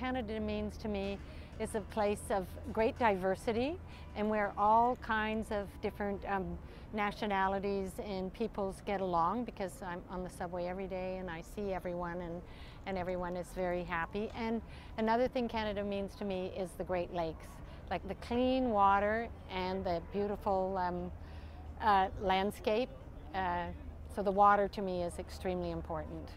Canada means to me is a place of great diversity and where all kinds of different um, nationalities and peoples get along because I'm on the subway every day and I see everyone and, and everyone is very happy. And another thing Canada means to me is the Great Lakes, like the clean water and the beautiful um, uh, landscape. Uh, so the water to me is extremely important.